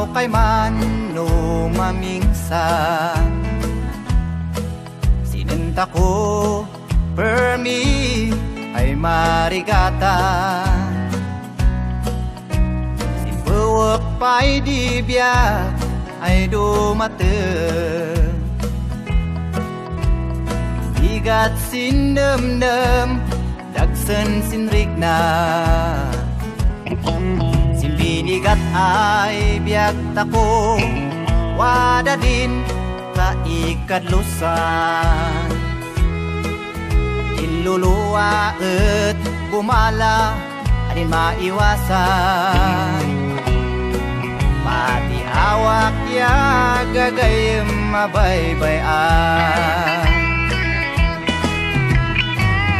Ikaw kay man no mamingsan Sinenta ko per me ay marigata Simbuwak pa'y di biya ay dumateng Bigat sindem-dem dagsen sinrik ay biyak tako Wada din kaikadlusan Iluluwa at bumala Adin maiwasan Pati awak ya gagayem mabaybayan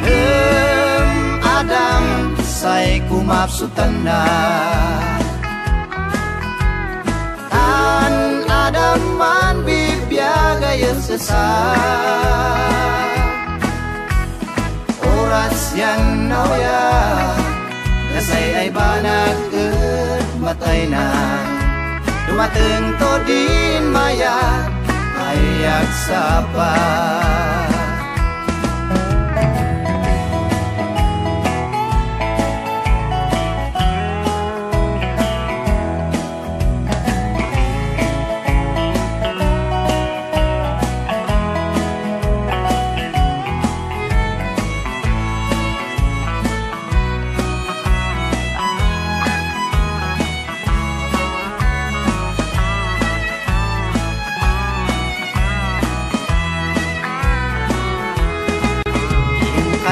Em Adam say kumapsutan na sesat Oras yang nawaya Lasay ay banagod matay na Dumating to din maya Ay agsapa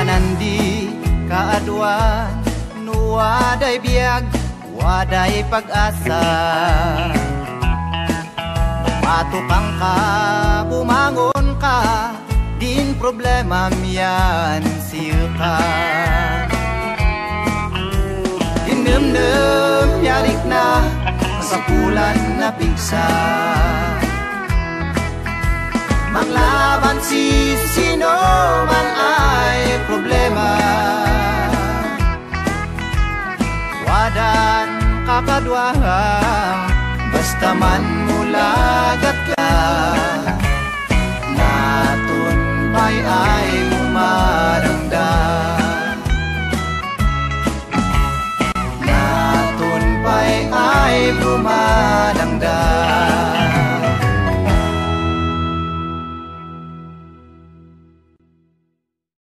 นั้นดีกะอดวานัวได้เบียกว่าได้ pag-asa. Matupang ka, bumangon ka Din problema miyan siyo ka Inumnum, yarik na Sa pulan na pigsa. Maglaban si sino man ay problema. Wadan kakadwa Basta man